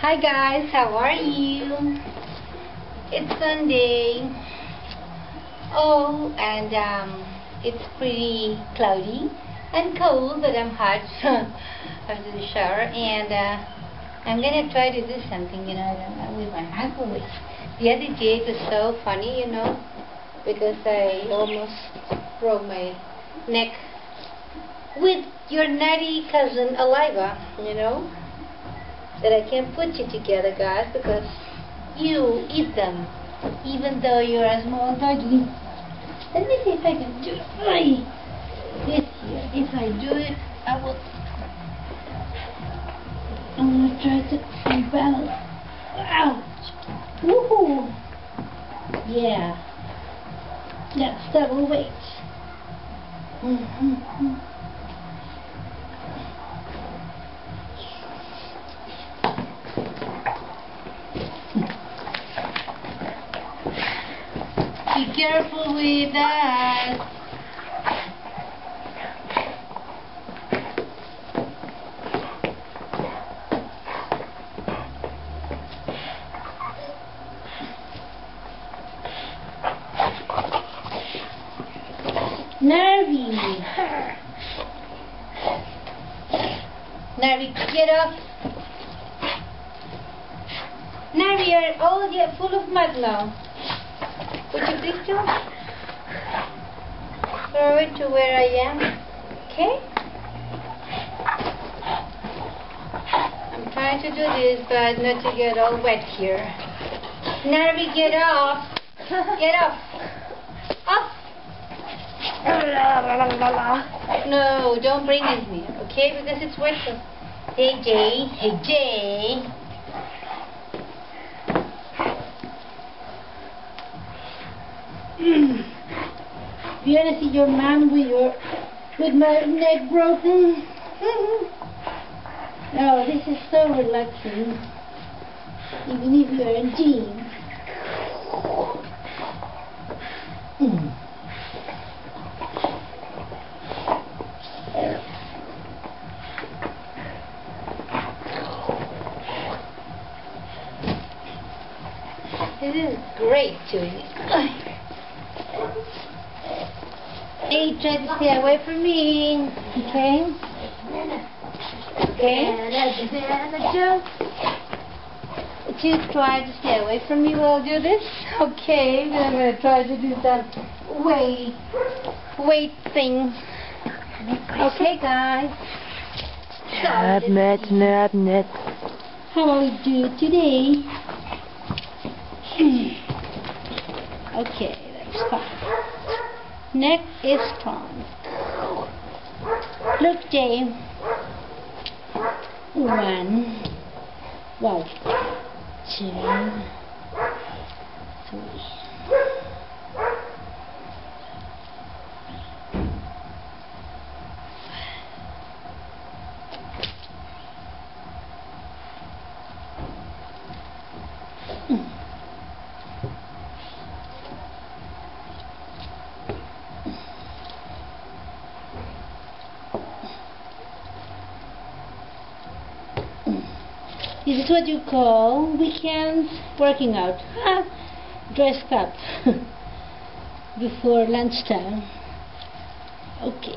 Hi guys, how are you? It's Sunday. Oh, and um, it's pretty cloudy and cold, but I'm hot after the shower. And uh, I'm gonna try to do something, you know, with my ankle. The other day it was so funny, you know, because I almost broke my neck with your natty cousin Aliva, you know that I can't put you together, guys, because you eat them, even though you're a small doggy. Let me see if I can do it. This here. If I do it, I will. I'm gonna try to balance. Ouch! Woohoo! Yeah. That's double weight. Mm -hmm. Careful with that. Nervy. Nervy, get up. Nervy, you're all get full of mud now. Would you please do? Throw it to where I am. Okay? I'm trying to do this, but not to get all wet here. Nervy, get off. Get off. Up. No, don't bring it here, okay? Because it's wet. Hey, Jay. Hey, Jay. you wanna see your mom with your with my neck broken? oh, this is so relaxing. Even if you're in jeans. Mm. This is great doing it. Hey, try to stay away from me. Okay? Okay? Just try to stay away from me while I do this. Okay, then I'm going to try to do that weight, weight thing. Okay, guys. Ned, Ned, Ned, Ned. How we do today? Hmm. okay, that's fine. Neck is strong. Look, Jay. One. Wow. Two. This is what you call weekends working out. Dressed up before lunchtime. Okay.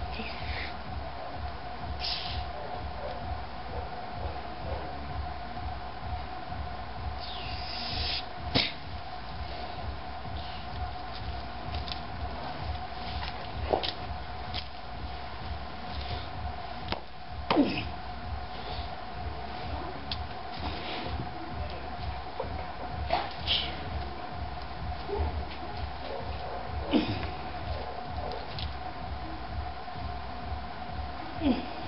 Mm.